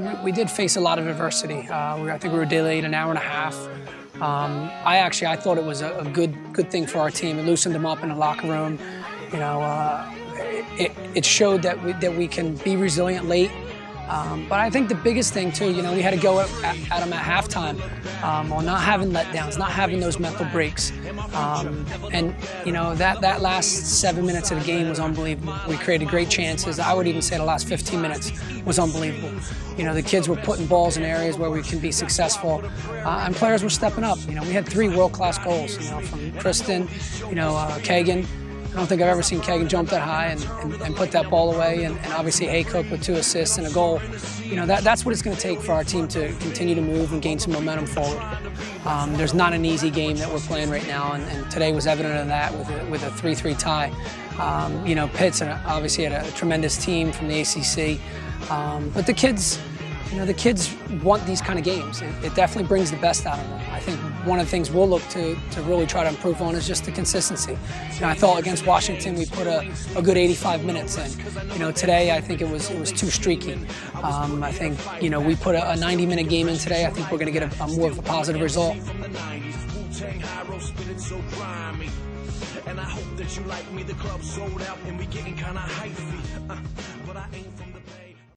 we did face a lot of adversity. Uh, we, I think we were delayed an hour and a half. Um, I actually I thought it was a, a, good good thing for our team. It loosened them up in the locker room. You know, uh, it, it showed that we, that we can be resilient late. Um, but I think the biggest thing too, you know, we had to go at, at them at halftime um, on not having letdowns, not having those mental breaks, um, and you know that that last seven minutes of the game was unbelievable. We created great chances. I would even say the last 15 minutes was unbelievable. You know, the kids were putting balls in areas where we can be successful, uh, and players were stepping up. You know, we had three world-class goals. You know, from Kristen, you know, uh, Kagan. I don't think I've ever seen Kagan jump that high and, and, and put that ball away, and, and obviously Haycook with two assists and a goal. You know, that, that's what it's going to take for our team to continue to move and gain some momentum forward. Um, there's not an easy game that we're playing right now, and, and today was evident of that with a, with a 3-3 tie. Um, you know, Pitt's and obviously had a tremendous team from the ACC, um, but the kids, you know, the kids want these kind of games. It, it, definitely brings the best out of them. I think one of the things we'll look to, to really try to improve on is just the consistency. You know, I thought against Washington we put a, a good 85 minutes in. You know, today I think it was it was too streaky. Um, I think you know we put a, a 90 minute game in today. I think we're going to get a, a more of a positive result. And I hope that you like me. The club sold out and we getting kinda hypey. Uh, but I ain't from the